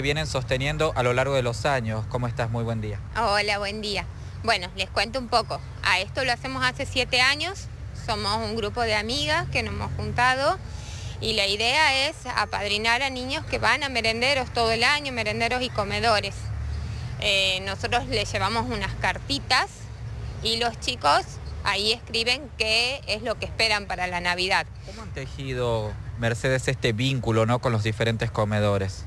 que vienen sosteniendo a lo largo de los años. ¿Cómo estás? Muy buen día. Hola, buen día. Bueno, les cuento un poco. A esto lo hacemos hace siete años. Somos un grupo de amigas que nos hemos juntado y la idea es apadrinar a niños que van a merenderos todo el año, merenderos y comedores. Eh, nosotros les llevamos unas cartitas y los chicos ahí escriben qué es lo que esperan para la Navidad. ¿Cómo han tejido, Mercedes, este vínculo ¿no? con los diferentes comedores?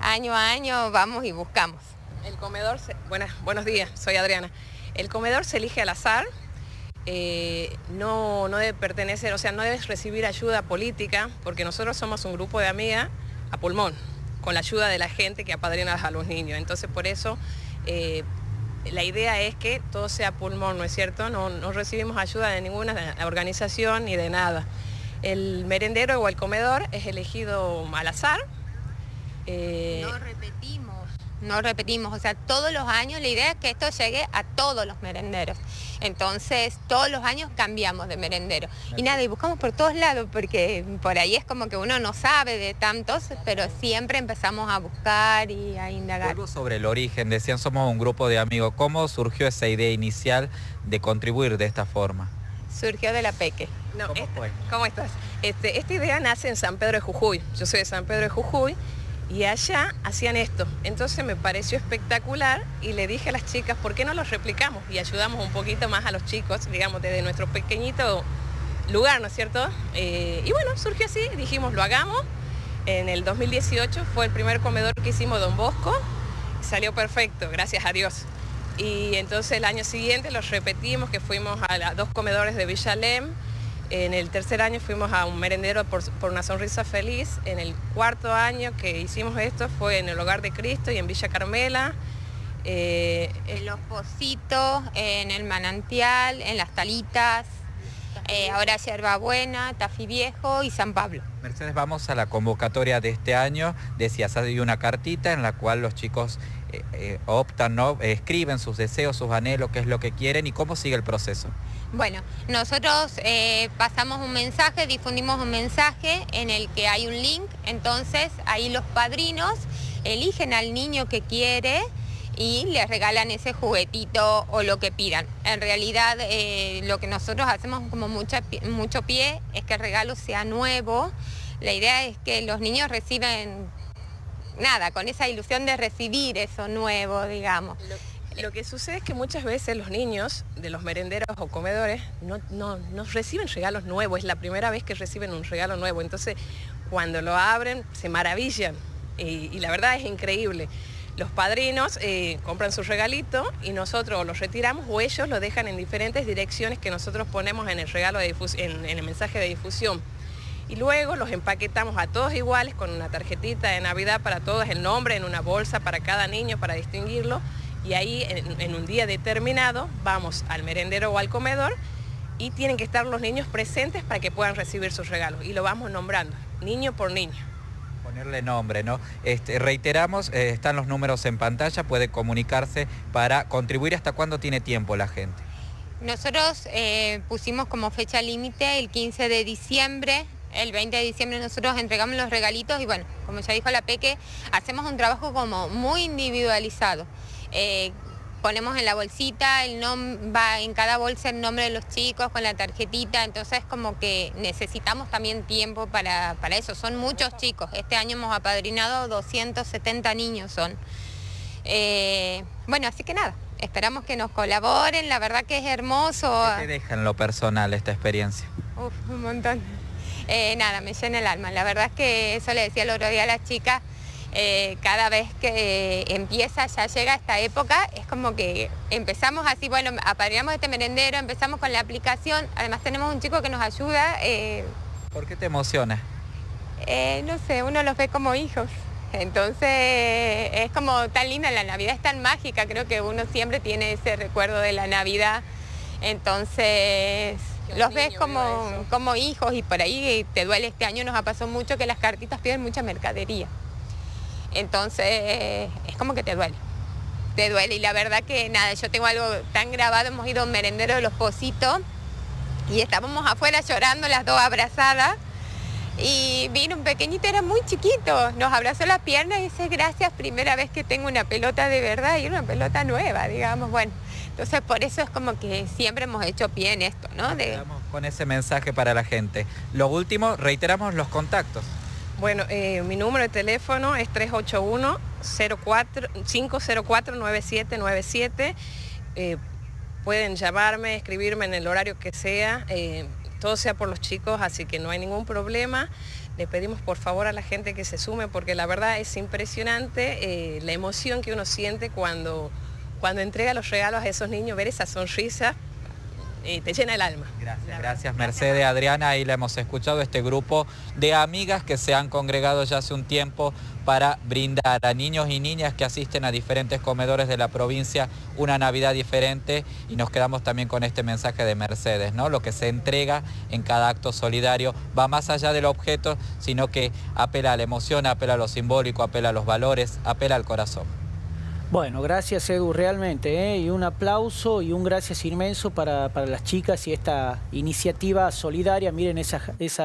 Año a año vamos y buscamos. El comedor, buenas, buenos días, soy Adriana. El comedor se elige al azar, eh, no, no debe pertenecer, o sea, no debes recibir ayuda política, porque nosotros somos un grupo de amigas a pulmón, con la ayuda de la gente que apadrina a los niños. Entonces, por eso, eh, la idea es que todo sea pulmón, ¿no es cierto? No, no recibimos ayuda de ninguna organización ni de nada. El merendero o el comedor es elegido al azar. Eh, no repetimos no repetimos, o sea, todos los años la idea es que esto llegue a todos los merenderos. Entonces, todos los años cambiamos de merendero. Y nada, y buscamos por todos lados, porque por ahí es como que uno no sabe de tantos, pero siempre empezamos a buscar y a indagar. Algo sobre el origen, decían somos un grupo de amigos. ¿Cómo surgió esa idea inicial de contribuir de esta forma? Surgió de la Peque. ¿Cómo, estás? Este, esta idea nace en San Pedro de Jujuy. Yo soy de San Pedro de Jujuy y allá hacían esto. Entonces me pareció espectacular y le dije a las chicas, ¿por qué no los replicamos? Y ayudamos un poquito más a los chicos, digamos, desde nuestro pequeñito lugar, ¿no es cierto? Eh, y bueno, surgió así, dijimos, lo hagamos. En el 2018 fue el primer comedor que hicimos Don Bosco, salió perfecto, gracias a Dios. Y entonces el año siguiente los repetimos, que fuimos a los dos comedores de Villalem, en el tercer año fuimos a un merendero por, una sonrisa feliz. En el cuarto año que hicimos esto fue en el Hogar de Cristo y en Villa Carmela. Eh, en los pocitos, en el manantial, en las talitas, eh, ahora Yerba Buena, Tafí Viejo y San Pablo. Mercedes, vamos a la convocatoria de este año. Decías, hay una cartita en la cual los chicos eh, optan, ¿no? escriben sus deseos, sus anhelos, qué es lo que quieren y cómo sigue el proceso. Bueno, nosotros eh, pasamos un mensaje, difundimos un mensaje en el que hay un link, entonces ahí los padrinos eligen al niño que quiere y le regalan ese juguetito o lo que pidan. En realidad eh, lo que nosotros hacemos como mucho pie es que el regalo sea nuevo. La idea es que los niños reciben nada, con esa ilusión de recibir eso nuevo, digamos. Lo que sucede es que muchas veces los niños de los merenderos o comedores no, reciben regalos nuevos, es la primera vez que reciben un regalo nuevo, entonces cuando lo abren se maravillan y, la verdad es increíble. Los padrinos eh, compran su regalito y nosotros los retiramos o ellos lo dejan en diferentes direcciones que nosotros ponemos en el regalo de en el mensaje de difusión y luego los empaquetamos a todos iguales con una tarjetita de Navidad para todos, el nombre en una bolsa para cada niño para distinguirlo y ahí en, un día determinado vamos al merendero o al comedor y tienen que estar los niños presentes para que puedan recibir sus regalos y lo vamos nombrando, niño por niño. Ponerle nombre, ¿no? Este, reiteramos, eh, están los números en pantalla, puede comunicarse para contribuir hasta cuándo tiene tiempo la gente. Nosotros eh, pusimos como fecha límite el 15 de diciembre, el 20 de diciembre nosotros entregamos los regalitos y bueno, como ya dijo la Peque, hacemos un trabajo como muy individualizado. Eh, ponemos en la bolsita, el va en cada bolsa el nombre de los chicos con la tarjetita, entonces como que necesitamos también tiempo para, eso. Son muchos chicos, este año hemos apadrinado 270 niños son. Eh, bueno, así que nada, esperamos que nos colaboren, la verdad que es hermoso. ¿Qué te deja en lo personal esta experiencia? Uf, un montón. Eh, nada, me llena el alma. La verdad es que eso le decía el otro día a las chicas, eh, cada vez que empieza, ya llega esta época, es como que empezamos así, bueno, apadrinamos este merendero, empezamos con la aplicación, además tenemos un chico que nos ayuda. Eh, ¿Por qué te emociona? Eh, no sé, uno los ve como hijos. Entonces es como tan linda, la Navidad es tan mágica, creo que uno siempre tiene ese recuerdo de la Navidad. Entonces los ves como, como hijos y por ahí te duele. Este año nos ha pasado mucho que las cartitas piden mucha mercadería. Entonces es como que te duele. Te duele y la verdad que nada, yo tengo algo tan grabado, hemos ido a un merendero de los Positos y estábamos afuera llorando las dos abrazadas y vino un pequeñito, era muy chiquito, nos abrazó la pierna y dice, gracias, primera vez que tengo una pelota de verdad y una pelota nueva, digamos, bueno. Entonces por eso es como que siempre hemos hecho pie en esto, ¿no? De... Con ese mensaje para la gente. Lo último, reiteramos los contactos. Bueno, eh, mi número de teléfono es 381-504-9797. Eh, pueden llamarme, escribirme en el horario que sea, eh, todo sea por los chicos, así que no hay ningún problema. Le pedimos por favor a la gente que se sume porque la verdad es impresionante la emoción que uno siente cuando cuando entrega los regalos a esos niños, ver esa sonrisa, eh, te llena el alma. Gracias, gracias Mercedes, Adriana, ahí la hemos escuchado, este grupo de amigas que se han congregado ya hace un tiempo para brindar a niños y niñas que asisten a diferentes comedores de la provincia una Navidad diferente y nos quedamos también con este mensaje de Mercedes, ¿no? Lo que se entrega en cada acto solidario va más allá del objeto, sino que apela a la emoción, apela a lo simbólico, apela a los valores, apela al corazón. Bueno, gracias Edu, realmente, ¿eh? y un aplauso y un gracias inmenso para, para las chicas y esta iniciativa solidaria. Miren esa... esa